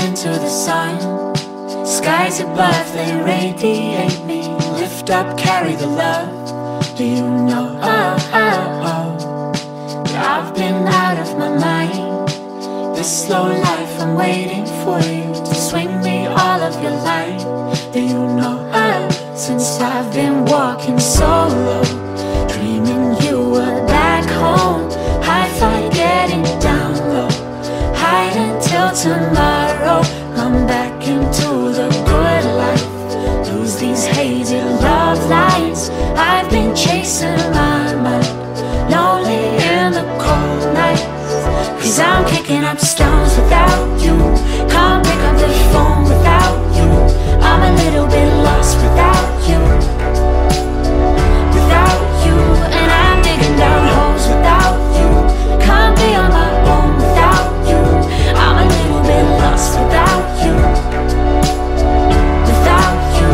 Into to the sun. Skies above, they radiate me. Lift up, carry the love. Do you know? Oh, oh, oh. I've been out of my mind. This slow life, I'm waiting for you. I'm kicking up stones without you. Can't pick up the phone without you. I'm a little bit lost without you. Without you. And I'm digging down holes without you. Can't be on my own without you. I'm a little bit lost without you. Without you.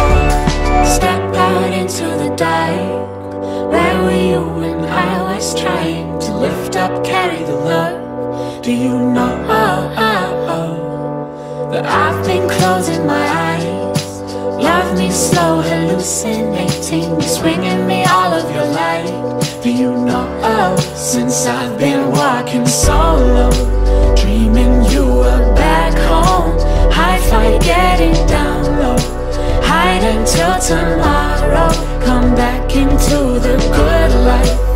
Oh. Step out into the dark. Where were you when I was trying to lift up, carry the love? Do you know oh, oh, oh, that I've been closing my eyes? Love me slow, hallucinating, swinging me all of your light. Do you know oh, since I've been walking solo, dreaming you were back home? High five, getting down low. Hide until tomorrow. Come back into the good life.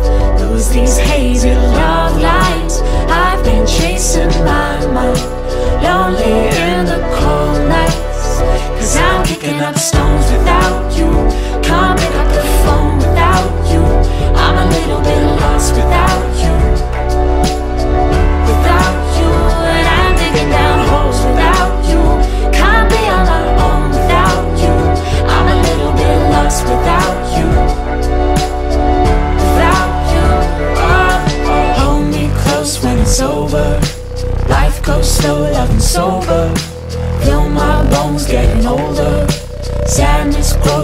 I'm kicking up stones without you. Up the phone without you. I'm a little bit lost without you. Without you. And I'm digging down holes without you. Can't be without you. I'm a little bit lost without you. Without you. Oh, oh. Hold me close when it's over. Life goes slow, loving sober.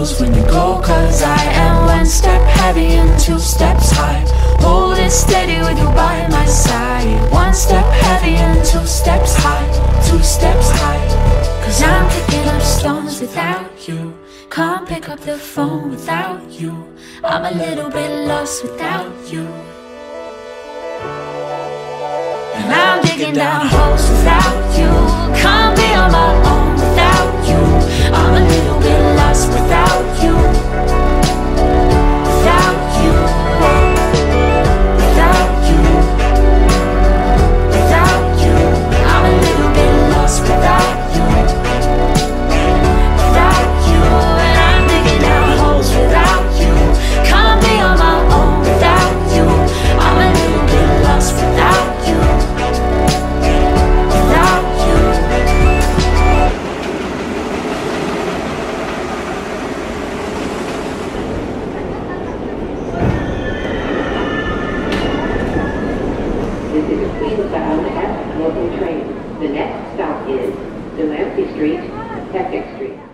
When you go, cause I am one step heavy and two steps high. Hold it steady with you by my side. One step heavy and two steps high, two steps high. Cause I'm picking up stones without you. Can't pick up the phone without you. I'm a little bit lost without you. And I'm digging down holes without you. Can't be on my to the local train. The next stop is Delancey Street, Essex Street.